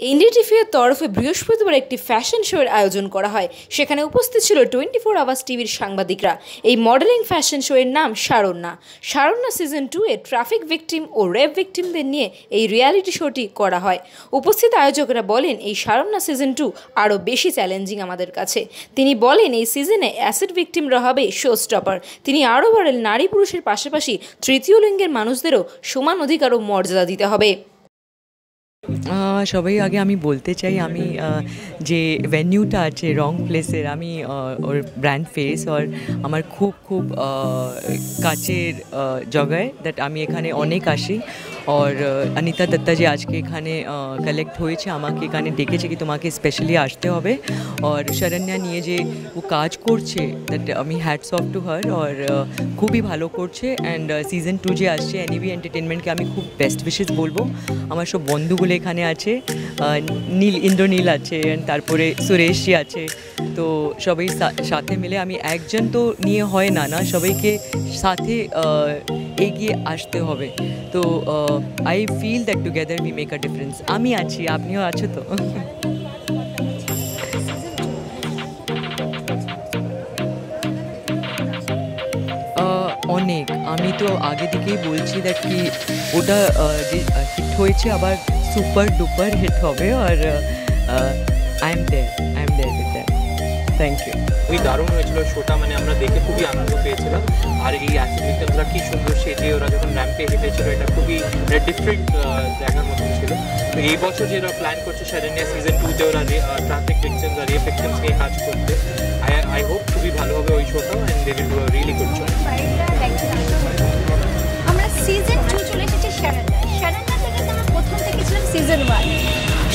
NDTV এর তরফে বৃহস্পতিবার একটি ফ্যাশন শোয়ের আয়োজন করা হয়। সেখানে উপস্থিত ছিল টোয়েন্টি ফোর আওয়ার্স টিভির সাংবাদিকরা। এই মডেলিং ফ্যাশন শোয়ের নাম সারণ্যা শারণ্যা সিজন টু এ ট্রাফিক ভিকটিম ও রেপ ভিকটিমদের নিয়ে এই রিয়ালিটি শোটি করা হয়। উপস্থিত আয়োজকরা বলেন, এই শারণ্যা সিজন টু আরও বেশি চ্যালেঞ্জিং আমাদের কাছে। তিনি বলেন, এই সিজনে অ্যাসিড ভিকটিমরা হবে শো স্টপার তিনি আরও বলেন, নারী পুরুষের পাশাপাশি তৃতীয় লিঙ্গের মানুষদেরও সমান অধিকার ও মর্যাদা দিতে হবে। সবাই আগে আমি বলতে চাই আমি যে ভেন্যুটা আছে রং প্লেসের আমি ওর ব্র্যান্ড ফেস ওর আমার খুব খুব কাছের জগায় দ্যাট আমি এখানে অনেক আসি। আহ, অনিতা দত্তা যে আজকে এখানে কালেক্ট হয়েছে আমাকে এখানে ডেকেছে কি তোমাকে স্পেশালি আসতে হবে। আর শরণ্যা নিয়ে যে ও কাজ করছে দ্যাট আমি হ্যাটস অফ টু হার আর খুবই ভালো করছে। অ্যান্ড সিজন টু যে আসছে এনইবি এন্টারটেনমেন্টকে আমি খুব বেস্ট উইশেস বলব। আমার সব বন্ধুগুলো এখানে আছে নীল, ইন্দ্রনীল আছে তারপরে সুরেশজি আছে। তো সবাই সাথে মিলে আমি একজন তো নিয়ে হয় না না, সবাইকে সাথে এগিয়ে আসতে হবে। তো I feel that together we make a difference আমি আছি, আপনিও আছো তো? অনেক। আমি তো আগে থেকেই বলছি দ্যাট কি ওটা হিট হয়েছে আবার সুপার ডুপার হিট হবে আর I am there I am there thank you খুবই দারুণ হয়েছিল শোটা মানে আমরা দেখে খুবই আনন্দ পেয়েছিলাম। আর এই অ্যাক্টিভিটিসরা কি সুন্দর সেজে ওরা যখন র্যাম্পে হেঁটেছিল এটা খুবই ডিফারেন্ট দেখার মতন ছিল। তো এই বছর যে ওরা প্ল্যান করছে শারণ্যা সিজন টুতে ওরা ট্রাফিক ভিকটিমস আর রেপ নিয়ে কাজ করতে। আই আই হোপ খুবই ভালো হবে ওই শোটা and they will do really good season one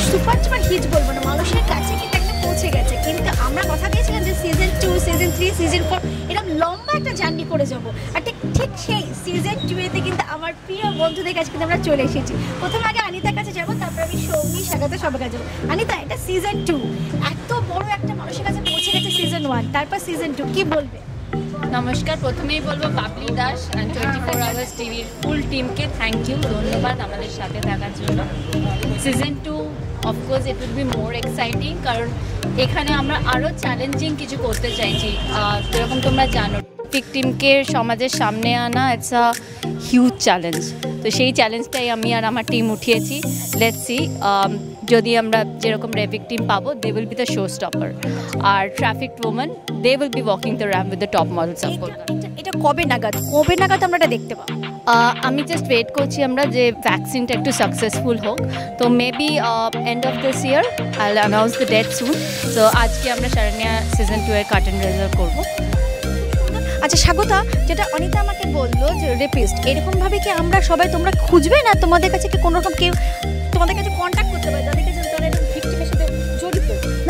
super super hit বলব না মানুষের কাছে কিন্তু একটা পৌঁছে গেছে। কিন্তু আমরা কথা দিয়েছিলাম যে season two season three season four এরকম লম্বা একটা জার্নি করে যাব। আর ঠিক ঠিক সেই সিজন টু এতে কিন্তু আমার প্রিয় বন্ধুদের কাছে কিন্তু আমরা চলে এসেছি। প্রথম আগে অনিতার কাছে যাব, তারপর আমি সৌমি সাগাতে সবার কাছে। যাব অনিতা এটা সিজন টু এত বড় একটা মানুষের কাছে পৌঁছে গেছে সিজন ওয়ান তারপর সিজন টু কি বলবে? নমস্কার। প্রথমেই বলব Babli Das and twenty four hours টিভির ফুল টিমকে থ্যাংক ইউ ধন্যবাদ আমাদের সাথে থাকার জন্য। Season two of course it will be more exciting কারণ এখানে আমরা আরও চ্যালেঞ্জিং কিছু করতে চাইছি। যেরকম তোমরা জানো টিমকে সমাজের সামনে আনা ইটস আ হিউজ চ্যালেঞ্জ তো সেই চ্যালেঞ্জটাই আমি আর আমার টিম উঠিয়েছি। লেটস যদি আমরা যেরকম রেভিক টিম পাবো they will be the showstopper R traffic women they will be walking the ramp with the top model Kolkata এটা- এটা কবে নাগাদ? কবে নাগাদ আমরা এটা দেখতে পাবো? আমি জাস্ট ওয়েট করছি আমরা যে ভ্যাকসিনটা একটু সাকসেসফুল হোক। তো maybe end of this year I announce the date soon তো আজকে আমরা শারণ্যা সিজন টু এর কার্টেন রেজাল্ট করব। আচ্ছা স্বাগতা যেটা অনিতা আমাকে বলল যে রেপিস্ট এরকমভাবে কি আমরা সবাই তোমরা খুঁজবে? না তোমাদের কাছে কি কোনোরকম কেউ তোমাদের কাছে কন্ট্যাক্ট করতে পারে?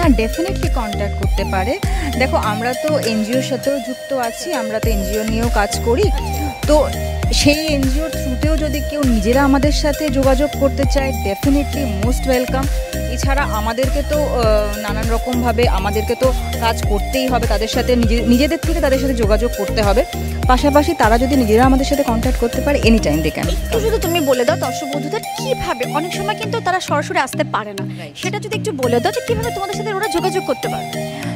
না ডেফিনেটলি কন্ট্যাক্ট করতে পারে। দেখো, আমরা তো এনজিওর সাথেও যুক্ত আছি, আমরা তো এনজিও নিয়েও কাজ করি। তো সেই এনজিওর থ্রুতেও যদি কেউ নিজেরা আমাদের সাথে যোগাযোগ করতে চায় ডেফিনেটলি মোস্ট ওয়েলকাম এছাড়া আমাদেরকে তো নানান রকমভাবে আমাদেরকে তো কাজ করতেই হবে তাদের সাথে নিজে- নিজেদের থেকে তাদের সাথে যোগাযোগ করতে হবে। পাশাপাশি তারা যদি নিজেরা আমাদের সাথে কন্ট্যাক্ট করতে পারে এনি টাইম দে ক্যান একটু শুধু তুমি বলে দাও দর্শক বন্ধুদের কীভাবে অনেক সময় কিন্তু তারা সরাসরি আসতে পারে না। সেটা যদি একটু বলে দাও যে কীভাবে তোমাদের সাথে ওরা যোগাযোগ করতে পারে।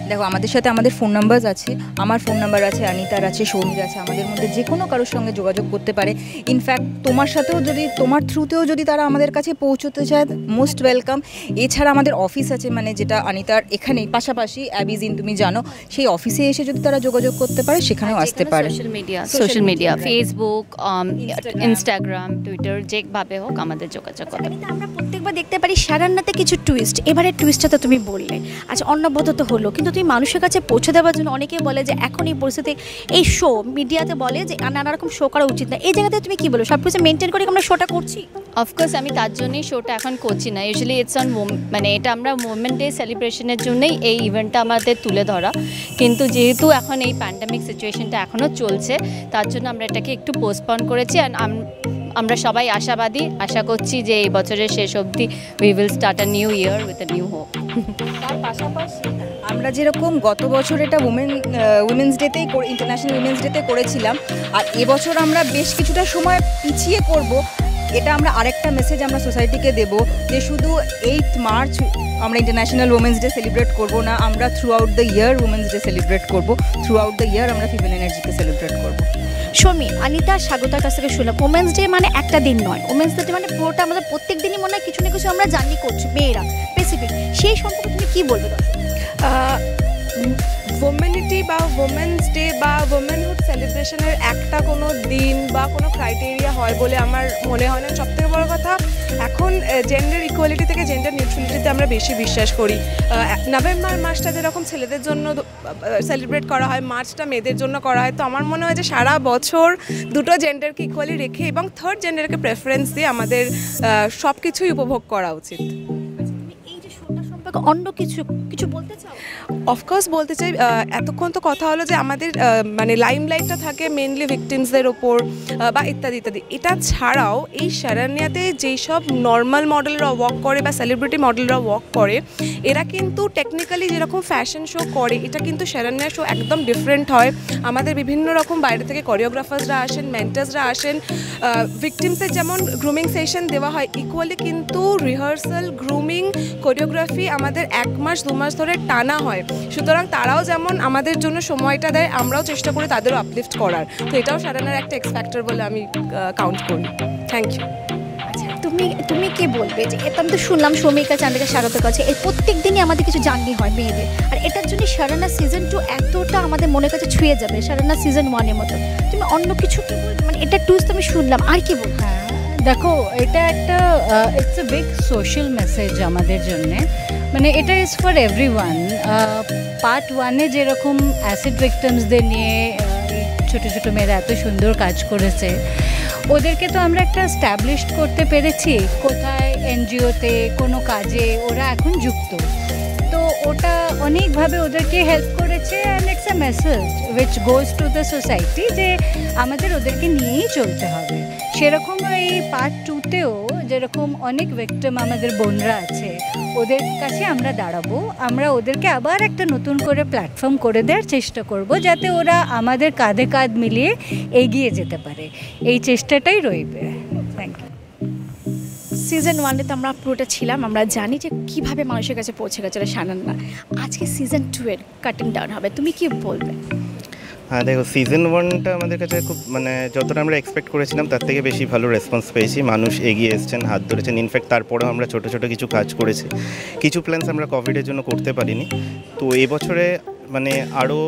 দেখো আমাদের সাথে আমাদের ফোন নাম্বার আছে আমার ফোন নাম্বার আছে অনিতার আছে সৌমির আছে আমাদের মধ্যে যে কোনো কারোর সঙ্গে যোগাযোগ করতে পারে। ইনফ্যাক্ট তোমার সাথেও যদি তোমার থ্রুতেও যদি তারা আমাদের কাছে পৌঁছতে চায় মোস্ট ওয়েলকাম এছাড়া আমাদের অফিস আছে মানে যেটা অনিতার এখানেই পাশাপাশি অ্যাবিজিন তুমি জানো সেই অফিসে এসে যদি তারা যোগাযোগ করতে পারে সেখানেও আসতে পারে। Social media social media Facebook Instagram Twitter যেভাবে হোক আমাদের যোগাযোগ করতে আমরা প্রত্যেকবার দেখতে পারি সারান্নাতে কিছু টুইস্ট এবারে টুইস্টটা তো তুমি বললে। আচ্ছা অন্নবদ্ধ তো হলো কিন্তু তুমি মানুষের কাছে পৌঁছে দেওয়ার জন্য অনেকেই বলে যে এখন এই পরিস্থিতি, এই শো মিডিয়াতে বলে যে নানা রকম শো করা উচিত না। এই জায়গাতে তুমি কি বলো? সব কিছু মেনটেন করে আমরা শোটা করছি? অফকোর্স আমি তার জন্যই শোটা এখন করছি না। ইউজুয়ালি ইটস অন মানে এটা আমরা ওমেন ডে সেলিব্রেশনের জন্যই এই ইভেন্টটা আমাদের তুলে ধরা। কিন্তু যেহেতু এখন এই প্যান্ডামিক সিচুয়েশনটা এখনও চলছে, তার জন্য আমরা এটাকে একটু পোস্টপন করেছি। অ্যান্ড আমরা সবাই আশাবাদী। আশা করছি যে এই বছরের শেষ অবধি we will start a new year with a new hope তার পাশাপাশি আমরা যেরকম গত বছর এটা উমেন উইমেন্স ডেতেই ইন্টারন্যাশনাল উইমেন্স ডেতে করেছিলাম, আর এবছর আমরা বেশ কিছুটা সময় পিছিয়ে করব, এটা আমরা আরেকটা মেসেজ আমরা সোসাইটিকে দেব, যে শুধু এইট মার্চ আমরা ইন্টারন্যাশনাল উমেন্স ডে সেলিব্রেট করব না, আমরা throughout the year women's day celebrate করব থ্রু আউট দ্য ইয়ার আমরা ফিমেল এনার্জিকে সেলিব্রেট করব। শর্মি অনিতা, স্বাগতার কাছ থেকে শুনলাম। ওমেন্স ডে মানে একটা দিন নয়। ওমেন্স ডে মানে পুরোটা আমাদের প্রত্যেক দিনই মনে হয় কিছু না কিছু আমরা জানি করছি, মেয়েরা স্পেসিফিক সেই সম্পর্কে তুমি কী বলবে? ওমেনিটি বা ওমেন্স ডে বা ওমেনহুড সেলিব্রেশনের একটা কোনো দিন বা কোনো ক্রাইটেরিয়া হয় বলে আমার মনে হয় না। সবথেকে বড় কথা, এখন জেন্ডার ইকুয়ালিটি থেকে জেন্ডার নিউট্রালিটিতে আমরা বেশি বিশ্বাস করি। নভেম্বর মাসটা যেরকম ছেলেদের জন্য সেলিব্রেট করা হয় মার্চটা মেয়েদের জন্য করা হয়, তো আমার মনে হয় যে সারা বছর দুটো জেন্ডারকে ইকুয়ালি রেখে এবং থার্ড জেন্ডারকে প্রেফারেন্স দিয়ে আমাদের সব কিছুই উপভোগ করা উচিত। অন্য কিছু কিছু বলতে চাও? অফকোর্স বলতে চাই এতক্ষণ তো কথা হলো যে আমাদের মানে লাইমলাইটটা থাকে মেনলি ভিকটিমসদের ওপর বা ইত্যাদি ইত্যাদি। এটা ছাড়াও এই শারানিয়াতে যেই সব নর্মাল মডেলরা ওয়াক করে বা সেলিব্রিটি মডেলরা ওয়াক করে, এরা কিন্তু টেকনিক্যালি যেরকম ফ্যাশন শো করে, এটা কিন্তু শারানিয়া শো একদম ডিফারেন্ট হয়। আমাদের বিভিন্ন রকম বাইরে থেকে কোরিওগ্রাফার্সরা আসেন মেন্টার্সরা আসেন ভিকটিমসের যেমন গ্রুমিং সেশন দেওয়া হয় ইকুয়ালি কিন্তু রিহার্সাল গ্রুমিং কোরিওগ্রাফি এক মাস দু মাস ধরে টানা হয়। সুতরাং তারাও যেমন আমাদের জন্য সময়টা দেয় আমরাও চেষ্টা করি তাদেরও আপলিফট করার। তো এটাও সারানার একটা এক্সফ্যাক্টর বলে আমি কাউন্ট করি। থ্যাংক ইউ আচ্ছা তুমি তুমি কি বলবে? যে এটা আমি তো শুনলাম শ্রমিকা চান্দিকা স্বাগতের কাছে। এই প্রত্যেক দিনই আমাদের কিছু জার্নি হয় মেয়েদের। আর এটার জন্য সারানা সিজন টু এতটা আমাদের মনের কাছে ছুঁয়ে যাবে সারানা সিজন ওয়ানের মতো। তুমি অন্য কিছু কি বলবে? মানে এটা টুস তো আমি শুনলাম আর কি বলব? হ্যাঁ দেখো এটা একটা it's a big social message আমাদের জন্যে। মানে এটা is for every one part ওয়ানে যেরকম অ্যাসিড ভিক্টিমসদের নিয়ে ছোটো ছোটো মেয়েরা এত সুন্দর কাজ করেছে, ওদেরকে তো আমরা একটা স্ট্যাবলিশড করতে পেরেছি, কোথায় এনজিওতে কোনো কাজে, ওরা এখন যুক্ত। তো ওটা অনেকভাবে ওদেরকে হেল্প করেছে and it's a message which goes to the society যে আমাদের ওদেরকে নিয়েই চলতে হবে। সেরকম এই পার্ট টুতেও যেরকম অনেক ভিক্টিম আমাদের বোনরা আছে, ওদের কাছে আমরা দাঁড়াবো। আমরা ওদেরকে আবার একটা নতুন করে প্ল্যাটফর্ম করে দেওয়ার চেষ্টা করব, যাতে ওরা আমাদের কাঁধে কাঁধ মিলিয়ে এগিয়ে যেতে পারে। এই চেষ্টাটাই রইবে। সিজন ওয়ানে তো আমরা পুরোটা ছিলাম, আমরা জানি যে কীভাবে মানুষের কাছে পৌঁছে গেছে সানান্না আজকে সিজন টু এর কাটিং ডাউন হবে, তুমি কি বলবে? হ্যাঁ দেখো সিজন ওয়ানটা আমাদের কাছে খুব মানে যতটা আমরা এক্সপেক্ট করেছিলাম, তার থেকে বেশি ভালো রেসপন্স পেয়েছি। মানুষ এগিয়ে এসছেন, হাত ধরেছেন। ইনফ্যাক্ট তারপরেও আমরা ছোটো ছোটো কিছু কাজ করেছি। কিছু প্ল্যান্স আমরা কোভিডের জন্য করতে পারিনি। তো এবছরে মানে আরও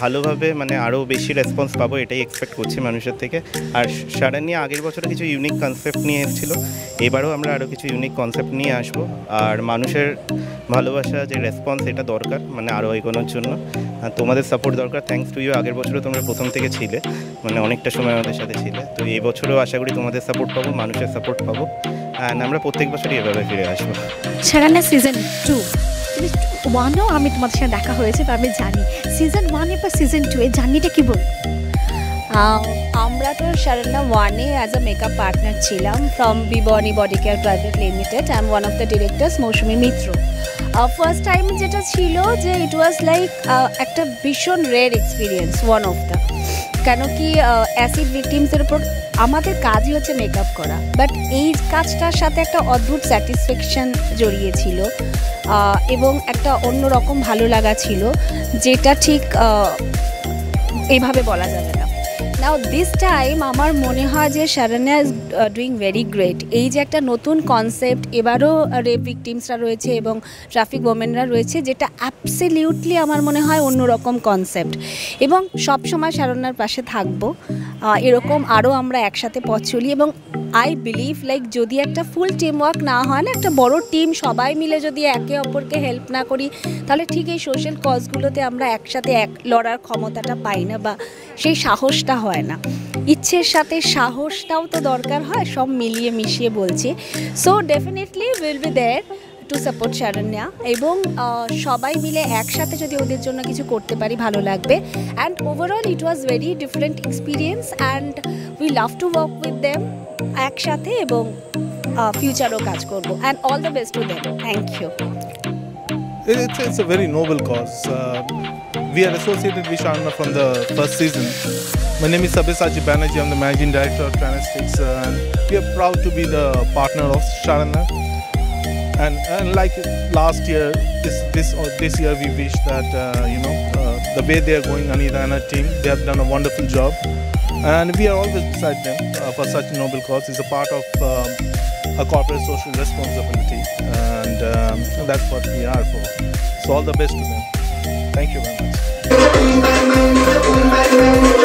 ভালোভাবে মানে আরও বেশি রেসপন্স পাবো, এটাই এক্সপেক্ট করছি মানুষের থেকে। আর সারা নিয়ে আগের বছরে কিছু ইউনিক কনসেপ্ট নিয়ে এসেছিল, এবারেও আমরা আরও কিছু ইউনিক কনসেপ্ট নিয়ে আসব। আর মানুষের ভালোবাসা যে রেসপন্স এটা দরকার মানে আরও এগোনোর জন্য। তোমাদের সাপোর্ট দরকার থ্যাংকস টু ইউ আগের বছরও তোমরা প্রথম থেকে ছিলে মানে অনেকটা সময় আমাদের সাথে ছিলে। তো এই বছরও আশা করি তোমাদের সাপোর্ট পাবো, মানুষের সাপোর্ট পাবো। অ্যান্ড আমরা প্রত্যেক বছরই এভাবে ফিরে আসব। সারানা সিজন টু তুমি ওয়ানও আমি তোমাদের সাথে দেখা হয়েছে বা আমি জানি। সিজন ওয়ানে বা সিজন টু এর জার্নিটা কী আহ, আমরা তো সারান্না ওয়ানে অ্যাজ আ মেকআপ পার্টনার ছিলাম from Bibni body care private limited I am one of the directors Mousumi Mitra first time যেটা ছিল যে ইট ওয়াজ লাইক একটা ভীষণ rare experience one of the কেন কি অ্যাসিড ভিকটিমসের উপর আমাদের কাজই হচ্ছে মেকআপ করা। বাট এই কাজটার সাথে একটা অদ্ভুত স্যাটিসফ্যাকশন জড়িয়েছিল এবং একটা অন্যরকম ভালো লাগা ছিল যেটা ঠিক আহ, এইভাবে বলা যাবে না। নাও দিস টাইম আমার মনে হয় যে Sharanya is doing very great এই যে একটা নতুন কনসেপ্ট এবারও রেপ ভিকটিমসরা রয়েছে এবং ট্রাফিক ওমেনরা রয়েছে যেটা অ্যাবসলিউটলি আমার মনে হয় অন্যরকম কনসেপ্ট এবং সব সময় শারণ্যার পাশে থাকব। এরকম আরও আমরা একসাথে পথ চলি এবং আই বিলিভ লাইক যদি একটা ফুল টিম ওয়ার্ক না হয় না, একটা বড় টিম সবাই মিলে যদি একে অপরকে হেল্প না করি, তাহলে ঠিক এই সোশ্যাল কজগুলোতে আমরা একসাথে এক লড়ার ক্ষমতাটা পাই না বা সেই সাহসটা হয় না। ইচ্ছের সাথে সাহসটাও তো দরকার হয়, সব মিলিয়ে মিশিয়ে বলছি। So definitely will be there to support Sharanya এবং সবাই মিলে একসাথে যদি ওদের জন্য কিছু করতে পারি ভালো লাগবে and overall it was very different experience and we love to work with them একসাথে এবং ফিউচারও কাজ করব and all the best to them thank you It's, it's a very noble cause. Uh, we are associated with Sharna from the first season. My name is Sabyasachi Banerjee. I'm the managing director of Tranestics, uh, and we are proud to be the partner of Sharana. And, and like last year, this this or this year, we wish that uh, you know uh, the way they are going, Anita and her team, they have done a wonderful job, and we are always beside them uh, for such a noble cause. It's a part of um, a corporate social responsibility, and um, that's what we are for. So all the best to them. Thank you very much.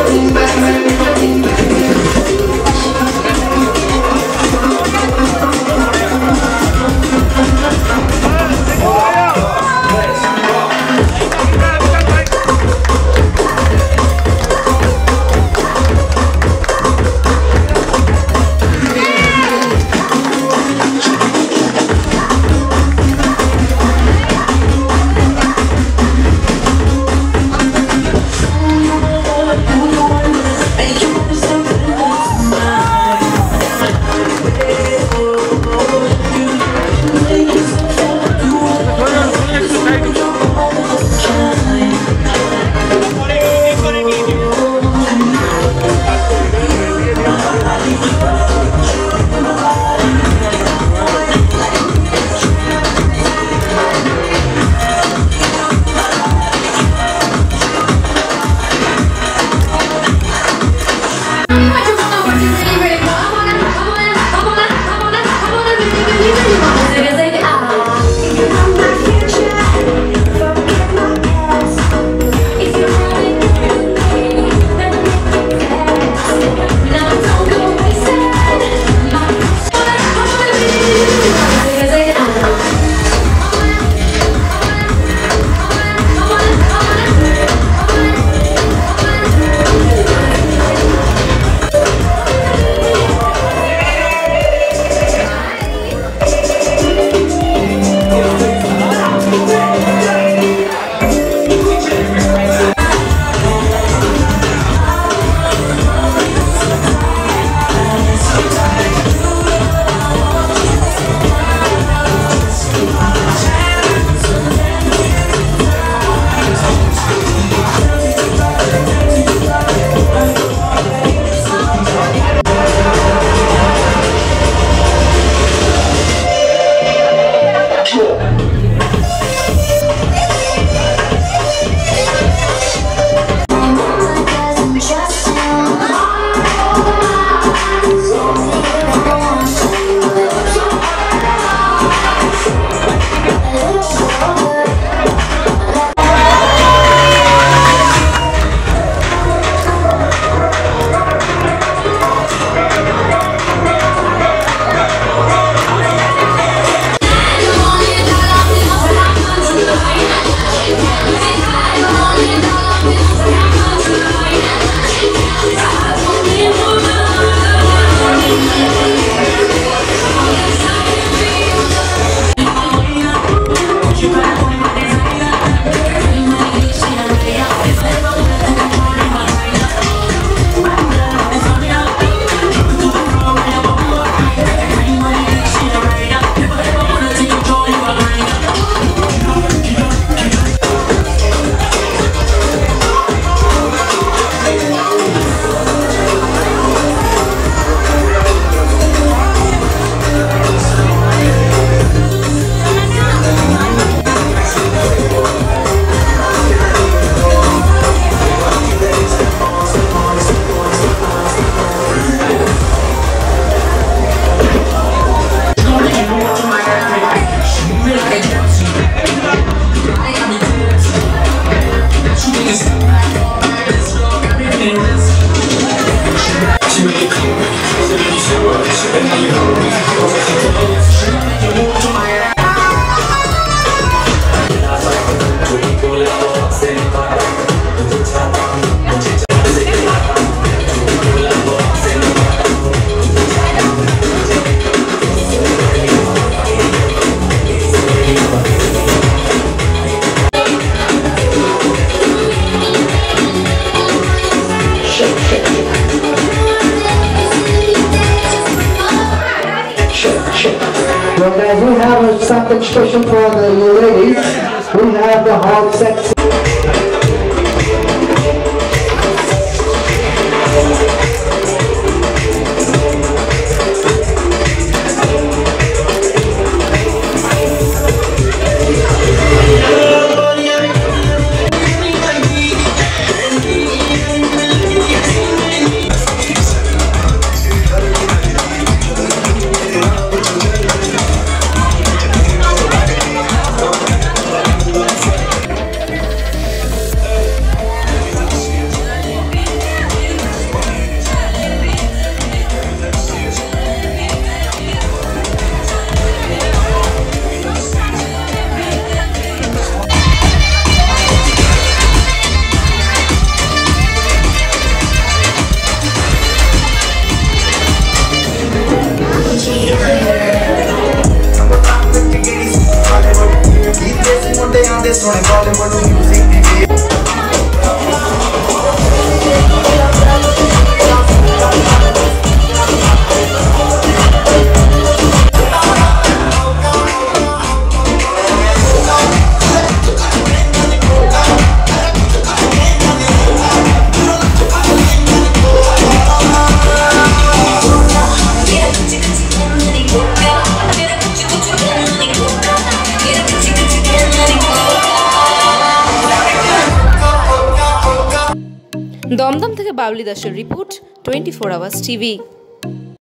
Babli দাসের report twenty four hours TV.